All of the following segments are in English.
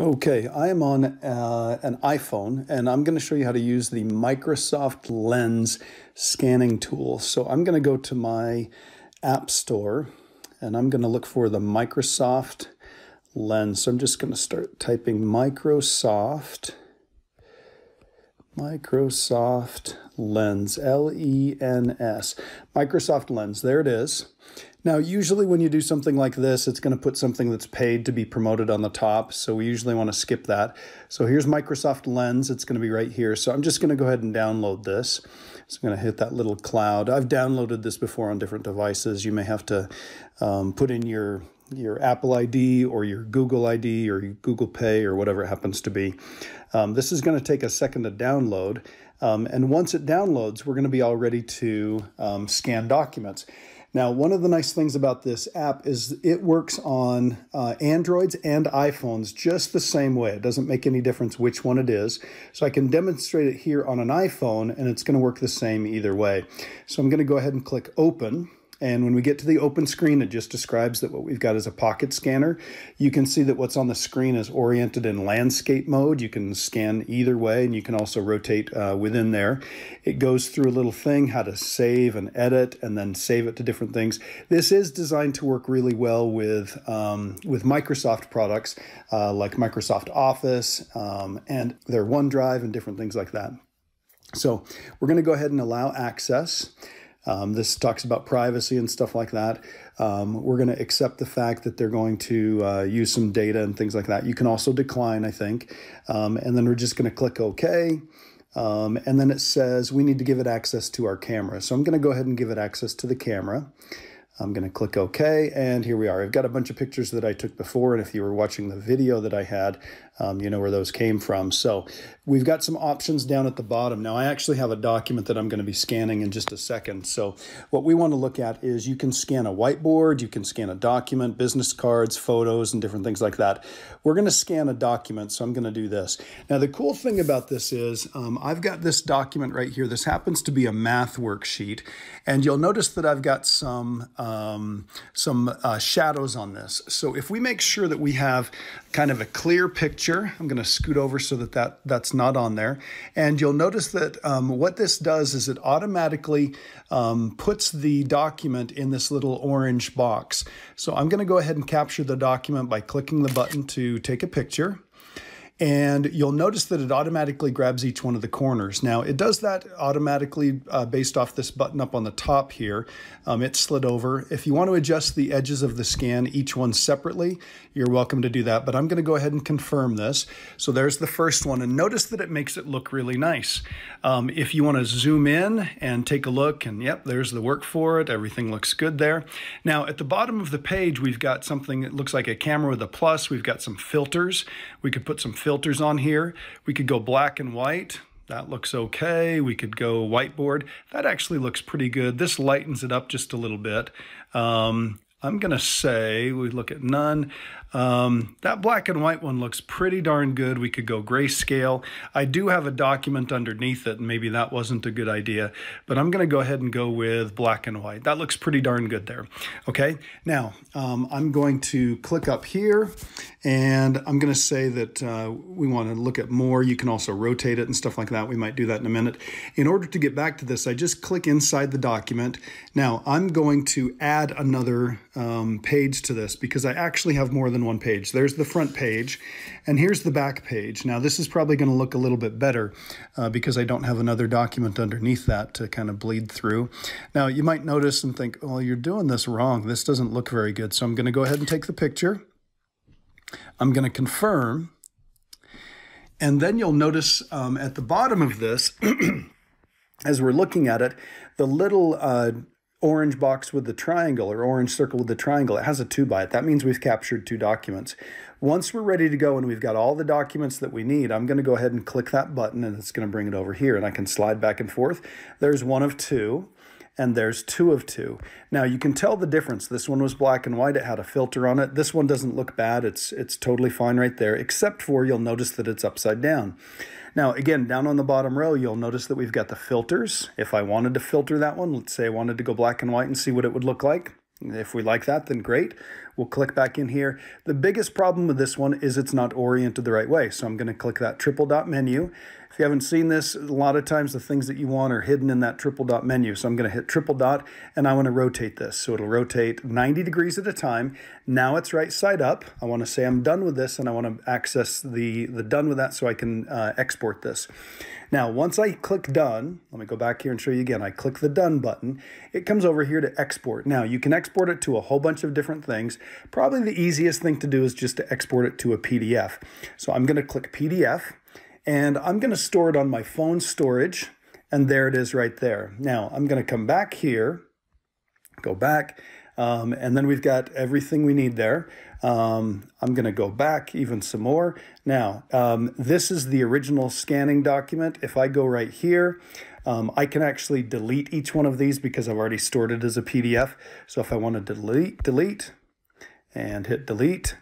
Okay, I am on uh, an iPhone and I'm going to show you how to use the Microsoft Lens scanning tool. So I'm going to go to my App Store and I'm going to look for the Microsoft Lens. So I'm just going to start typing Microsoft, Microsoft Lens, L-E-N-S, Microsoft Lens. There it is. Now, usually when you do something like this, it's going to put something that's paid to be promoted on the top. So we usually want to skip that. So here's Microsoft Lens. It's going to be right here. So I'm just going to go ahead and download this. So I'm going to hit that little cloud. I've downloaded this before on different devices. You may have to um, put in your your Apple ID or your Google ID or Google Pay or whatever it happens to be. Um, this is going to take a second to download. Um, and once it downloads, we're going to be all ready to um, scan documents. Now, one of the nice things about this app is it works on uh, Androids and iPhones just the same way. It doesn't make any difference which one it is. So I can demonstrate it here on an iPhone and it's going to work the same either way. So I'm going to go ahead and click open. And when we get to the open screen, it just describes that what we've got is a pocket scanner. You can see that what's on the screen is oriented in landscape mode. You can scan either way, and you can also rotate uh, within there. It goes through a little thing, how to save and edit, and then save it to different things. This is designed to work really well with, um, with Microsoft products uh, like Microsoft Office um, and their OneDrive and different things like that. So we're going to go ahead and allow access. Um, this talks about privacy and stuff like that. Um, we're going to accept the fact that they're going to uh, use some data and things like that. You can also decline, I think. Um, and then we're just going to click OK. Um, and then it says we need to give it access to our camera. So I'm going to go ahead and give it access to the camera. I'm going to click OK, and here we are. I've got a bunch of pictures that I took before, and if you were watching the video that I had, um, you know where those came from. So we've got some options down at the bottom. Now, I actually have a document that I'm going to be scanning in just a second. So what we want to look at is you can scan a whiteboard, you can scan a document, business cards, photos, and different things like that. We're going to scan a document, so I'm going to do this. Now, the cool thing about this is um, I've got this document right here. This happens to be a math worksheet, and you'll notice that I've got some, um, some uh, shadows on this. So if we make sure that we have kind of a clear picture picture. I'm going to scoot over so that, that that's not on there. And you'll notice that um, what this does is it automatically um, puts the document in this little orange box. So I'm going to go ahead and capture the document by clicking the button to take a picture. And you'll notice that it automatically grabs each one of the corners. Now, it does that automatically uh, based off this button up on the top here. Um, it's slid over. If you want to adjust the edges of the scan, each one separately, you're welcome to do that. But I'm going to go ahead and confirm this. So there's the first one. And notice that it makes it look really nice. Um, if you want to zoom in and take a look, and yep, there's the work for it. Everything looks good there. Now, at the bottom of the page, we've got something that looks like a camera with a plus. We've got some filters. We could put some filters filters on here. We could go black and white. That looks okay. We could go whiteboard. That actually looks pretty good. This lightens it up just a little bit. Um, I'm going to say we look at none. Um, that black and white one looks pretty darn good. We could go grayscale. I do have a document underneath it, and maybe that wasn't a good idea, but I'm going to go ahead and go with black and white. That looks pretty darn good there. Okay, now um, I'm going to click up here, and I'm going to say that uh, we want to look at more. You can also rotate it and stuff like that. We might do that in a minute. In order to get back to this, I just click inside the document. Now I'm going to add another um, page to this because I actually have more than one page. There's the front page and here's the back page. Now this is probably going to look a little bit better uh, because I don't have another document underneath that to kind of bleed through. Now you might notice and think, well, you're doing this wrong. This doesn't look very good. So I'm going to go ahead and take the picture. I'm going to confirm. And then you'll notice um, at the bottom of this, as we're looking at it, the little uh, orange box with the triangle or orange circle with the triangle, it has a two by it. That means we've captured two documents. Once we're ready to go and we've got all the documents that we need, I'm going to go ahead and click that button and it's going to bring it over here and I can slide back and forth. There's one of two and there's two of two. Now you can tell the difference. This one was black and white. It had a filter on it. This one doesn't look bad. It's, it's totally fine right there, except for you'll notice that it's upside down. Now, again, down on the bottom row, you'll notice that we've got the filters. If I wanted to filter that one, let's say I wanted to go black and white and see what it would look like. If we like that, then great. We'll click back in here. The biggest problem with this one is it's not oriented the right way. So I'm going to click that triple dot menu. If you haven't seen this, a lot of times the things that you want are hidden in that triple dot menu. So I'm going to hit triple dot and I want to rotate this. So it'll rotate 90 degrees at a time. Now it's right side up. I want to say I'm done with this and I want to access the, the done with that so I can uh, export this. Now, once I click done, let me go back here and show you again. I click the done button. It comes over here to export. Now, you can export it to a whole bunch of different things. Probably the easiest thing to do is just to export it to a PDF. So I'm going to click PDF and I'm going to store it on my phone storage. And there it is right there. Now, I'm going to come back here, go back, um, and then we've got everything we need there. Um, I'm going to go back even some more. Now, um, this is the original scanning document. If I go right here, um, I can actually delete each one of these because I've already stored it as a PDF. So if I want to delete, delete, and hit delete,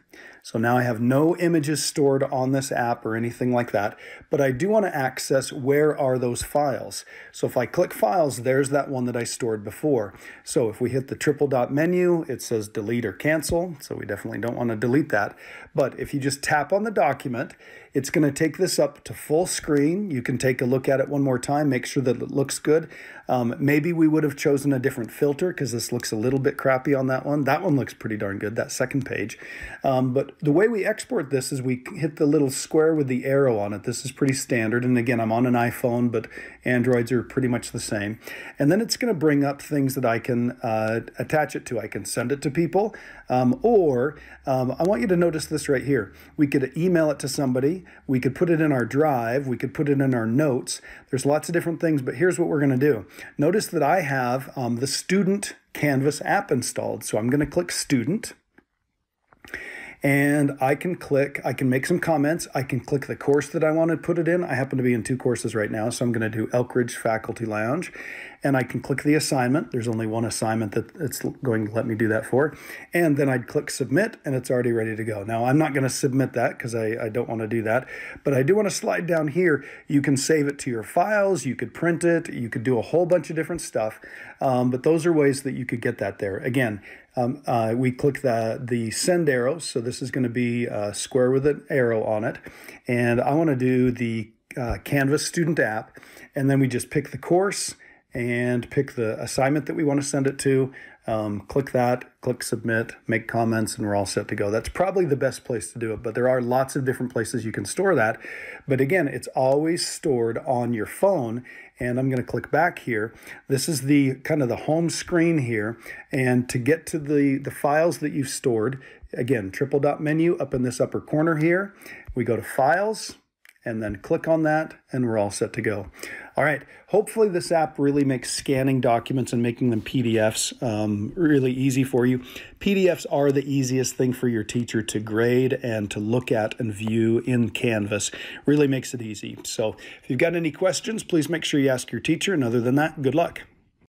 so now I have no images stored on this app or anything like that, but I do want to access where are those files. So if I click files, there's that one that I stored before. So if we hit the triple dot menu, it says delete or cancel. So we definitely don't want to delete that. But if you just tap on the document, it's going to take this up to full screen. You can take a look at it one more time, make sure that it looks good. Um, maybe we would have chosen a different filter because this looks a little bit crappy on that one. That one looks pretty darn good, that second page. Um, but the way we export this is we hit the little square with the arrow on it. This is pretty standard. And again, I'm on an iPhone, but Androids are pretty much the same. And then it's going to bring up things that I can uh, attach it to. I can send it to people, um, or um, I want you to notice this right here. We could email it to somebody. We could put it in our drive. We could put it in our notes. There's lots of different things, but here's what we're going to do. Notice that I have um, the student Canvas app installed. So I'm going to click student and I can click, I can make some comments. I can click the course that I want to put it in. I happen to be in two courses right now, so I'm going to do Elkridge Faculty Lounge. And I can click the assignment. There's only one assignment that it's going to let me do that for. And then I'd click submit, and it's already ready to go. Now, I'm not going to submit that because I, I don't want to do that. But I do want to slide down here. You can save it to your files. You could print it. You could do a whole bunch of different stuff. Um, but those are ways that you could get that there. Again, um, uh, we click the, the send arrow. So this is going to be a square with an arrow on it. And I want to do the uh, Canvas student app. And then we just pick the course and pick the assignment that we want to send it to. Um, click that, click submit, make comments, and we're all set to go. That's probably the best place to do it, but there are lots of different places you can store that. But again, it's always stored on your phone. And I'm going to click back here. This is the kind of the home screen here. And to get to the, the files that you've stored, again, triple dot menu up in this upper corner here, we go to files, and then click on that and we're all set to go. All right, hopefully this app really makes scanning documents and making them PDFs um, really easy for you. PDFs are the easiest thing for your teacher to grade and to look at and view in Canvas. Really makes it easy. So if you've got any questions, please make sure you ask your teacher. And other than that, good luck.